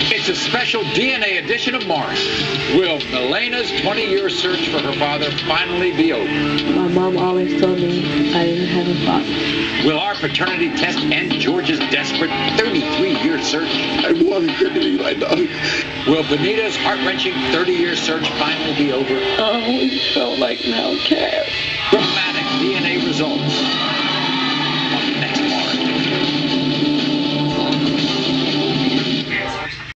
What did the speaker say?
It's a special DNA edition of Maury. Will Malana's 20-year search for her father finally be over? My mom always told me I didn't have a father. Will our paternity test end George's desperate 33-year search? I wanted her to be my daughter. Will Benita's heart-wrenching 30-year search finally be over? Oh, always felt like an outcast.